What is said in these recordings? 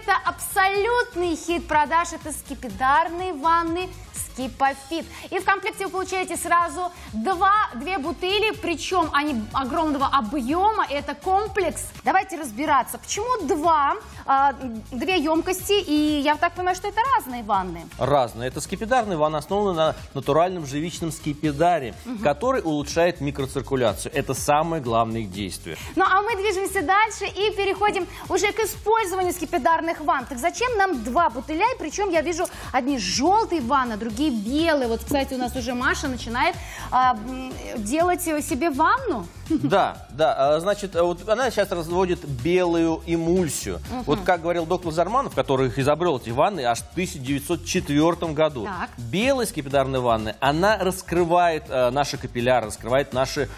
это абсолютный хит продаж. Это скипидарные ванны Скипофит. И в комплекте вы получаете сразу два, две бутыли, причем они огромного объема. Это комплекс. Давайте разбираться, почему два, а, две емкости, и я так понимаю, что это разные ванны. Разные. Это скипидарные ванны основаны на натуральном живичном скипидаре, который улучшает микроциркуляцию. Это самое главное их действие. Ну а мы движемся дальше и переходим уже к использованию скипидарных ванн. Так зачем нам два бутыля? И причем я вижу одни желтые ванны, другие белые. Вот, кстати, у нас уже Маша начинает а, делать себе ванну. Да, да. а, Значит, а вот она сейчас разводит белую эмульсию. Вот как говорил доктор Зарманов, который их изобрел, эти ванны, аж в 1904 году. Так. Белая скипидарная ванна, она раскрывает э, наши капилляры, раскрывает наши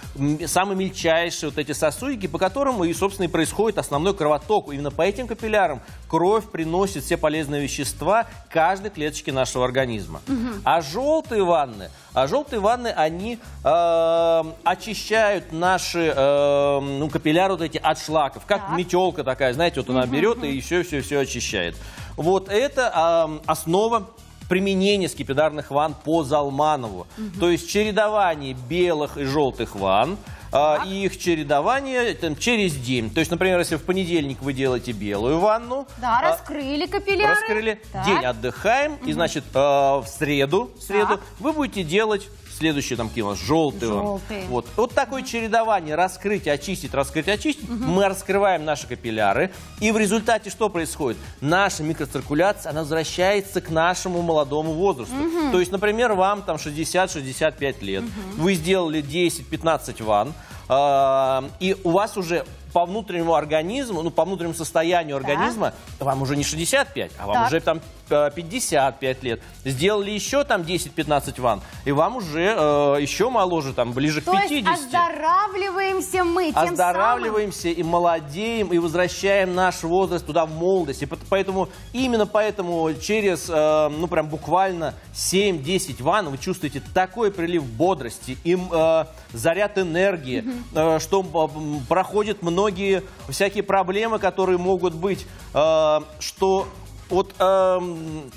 самые мельчайшие вот эти сосудики, по которым и, собственно, и происходит основной кровоток. Именно по этим капиллярам кровь приносит все полезные вещества каждой клеточке нашего организма. А желтые ванны, а желтые ванны, они э, очищают наши э, ну, капилляры вот эти от шлаков, как Так. метелка такая, знаете, вот она берет и все-все-все очищает. Вот это э, основа применения скипидарных ванн по Залманову. То есть чередование белых и желтых ванн, а, и их чередование там, через день. То есть, например, если в понедельник вы делаете белую ванну, Да, а, раскрыли капилляры. раскрыли, Так. день отдыхаем, и, значит, э, в среду, в среду Так. вы будете делать следующие там желтые. ванны. Желтые. Вот. вот такое чередование, раскрыть, очистить, раскрыть, очистить. Мы раскрываем наши капилляры, и в результате что происходит? Наша микроциркуляция, она возвращается к нашему молодому возрасту. То есть, например, вам там 60-65 лет, вы сделали 10-15 ванн, а, и у вас уже по внутреннему организму, ну, по внутреннему состоянию организма, вам уже не 65, а вам Так. уже там э, 55 лет. Сделали еще там 10-15 ванн, и вам уже э, еще моложе, там, ближе к То 50. есть оздоравливаемся мы тем Оздоравливаемся и молодеем, и возвращаем наш возраст туда в молодость. И поэтому, именно поэтому через, э, ну, прям буквально 7-10 ванн вы чувствуете такой прилив бодрости и э, заряд энергии, э, что м, проходят многие всякие проблемы, которые могут быть, э, что вот... эм,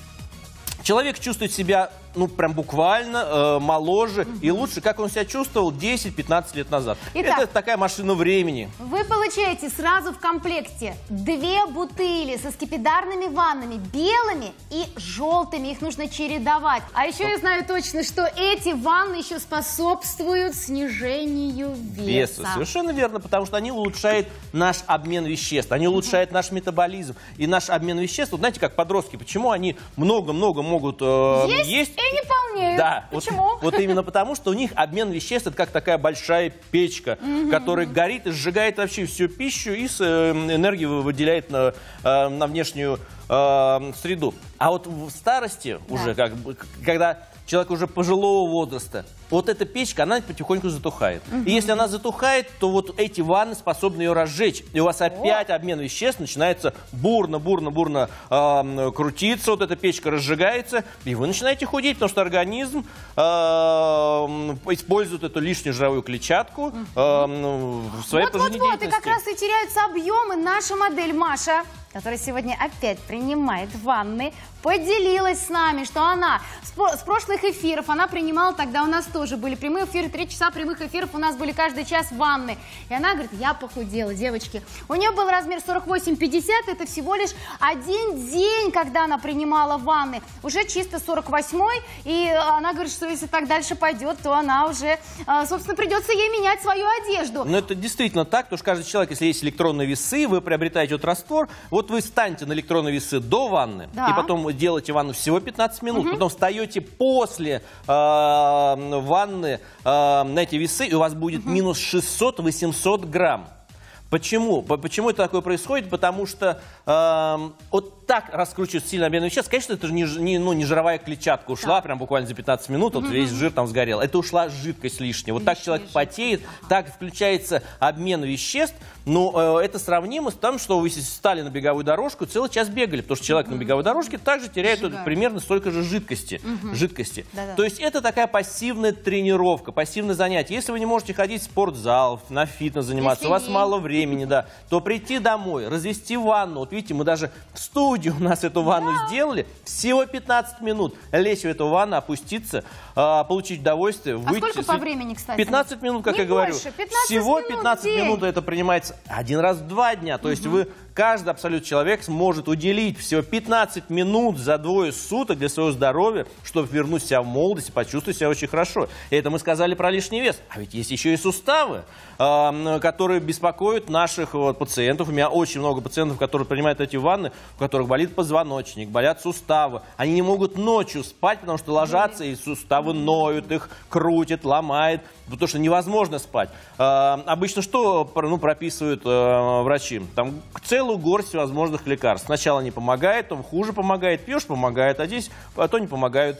Человек чувствует себя, ну, прям буквально э, моложе и лучше, как он себя чувствовал 10-15 лет назад. Итак. Это такая машина времени. Вы получаете сразу в комплекте две бутыли со скипидарными ваннами, белыми и желтыми. Их нужно чередовать. А еще я знаю точно, что эти ванны еще способствуют снижению веса. Веса. Совершенно верно, потому что они улучшают наш обмен веществ, они улучшают наш метаболизм. И наш обмен веществ, вот знаете, как подростки, почему они много-много могут э, Есть, есть и не полнеют. Да, вот- Почему? Вот, именно потому, что у них обмен веществ это как такая большая печка, которая горит и сжигает вообще всю пищу и с, э, энергию вы- выделяет на, э, на внешнюю э, среду. А вот в старости уже, как когда человек уже пожилого возраста, вот эта печка, она потихоньку затухает. И если она затухает, то вот эти ванны способны ее разжечь. И у вас опять обмен веществ начинается бурно, бурно, бурно э, крутиться, вот эта печка разжигается, и вы начинаете худеть, потому что организм э, использует эту лишнюю жировую клетчатку э, в своей Вот-вот-вот, и жизнедеятельности. как раз и теряются объемы. Наша модель Маша, которая сегодня опять принимает ванны, поделилась с нами, что она с, с прошлых эфиров, она принимала, тогда у нас тоже были прямые эфиры, три часа прямых эфиров, у нас были каждый час ванны. И она говорит, я похудела, девочки. У нее был размер 48-50, это всего лишь один день, когда она принимала ванны. Уже чисто 48-й, и она говорит, что если так дальше пойдет, то она уже, э, собственно, придется ей менять свою одежду. Но это действительно так, потому что каждый человек, если есть электронные весы, вы приобретаете вот раствор, вот вы станете на электронные весы до ванны, Да. и потом делаете ванну всего 15 минут, потом встаете после э, ванны э, на эти весы, и у вас будет минус 600-800 грамм. Почему? По- Почему это такое происходит? Потому что эм, вот так раскручивается сильно обмен веществ. Конечно, это же не, не, ну, не жировая клетчатка ушла прям буквально за 15 минут, вот весь жир там сгорел. Это ушла жидкость лишняя. Вот так человек потеет, так включается обмен веществ. Но э, это сравнимо с тем, что вы если встали на беговую дорожку, целый час бегали, потому что человек на беговой дорожке также теряет вот примерно столько же жидкости. жидкости. Да-да. То есть это такая пассивная тренировка, пассивное занятие. Если вы не можете ходить в спортзал, на фитнес заниматься, Если у вас мало времени, времени, да, то прийти домой, развести ванну. Вот видите, мы даже в студии у нас эту ванну сделали. Всего 15 минут. Лечь в эту ванну, опуститься, а, получить удовольствие, выйти. сколько по времени, кстати? 15 минут, как Не я говорю. больше, 15 Всего минут 15 в день. минут это принимается один раз в два дня. То есть вы, каждый абсолютно человек сможет уделить всего 15 минут за двое суток для своего здоровья, чтобы вернуть себя в молодость и почувствовать себя очень хорошо. И это мы сказали про лишний вес. А ведь есть еще и суставы, а, которые беспокоят наших вот, пациентов. У меня очень много пациентов, которые принимают эти ванны, у которых болит позвоночник, болят суставы. Они не могут ночью спать, потому что ложатся, и суставы ноют, их крутят, ломает, потому что невозможно спать. А, обычно что ну, прописывают э, врачи? Там целую горсть всевозможных лекарств. Сначала не помогает, потом хуже помогает, пьешь, помогает, а здесь а то не помогают.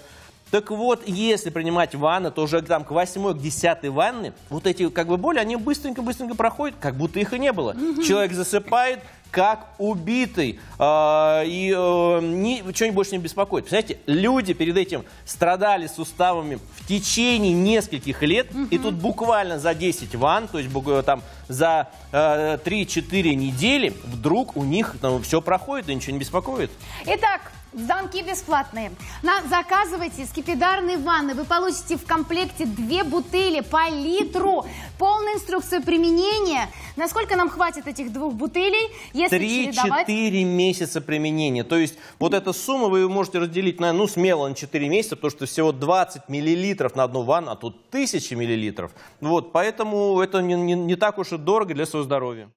Так вот, если принимать ванны, то уже там к 8 к 10 ванны, вот эти как бы боли, они быстренько-быстренько проходят, как будто их и не было. Человек засыпает, как убитый, а, и э, ничего больше не беспокоит. Представляете, люди перед этим страдали суставами в течение нескольких лет, и тут буквально за 10 ванн, то есть там за э, 3-4 недели, вдруг у них все проходит и ничего не беспокоит. Итак, звонки бесплатные. На, заказывайте скипидарные ванны. Вы получите в комплекте две бутыли по литру. Полная инструкция применения. Насколько нам хватит этих двух бутылей, если чередовать? 3-4 месяца применения. То есть вот эта сумма вы можете разделить на, ну, смело на 4 месяца, потому что всего 20 миллилитров на одну ванну, а тут 1000 миллилитров. Вот, поэтому это не, не, не так уж и дорого для своего здоровья.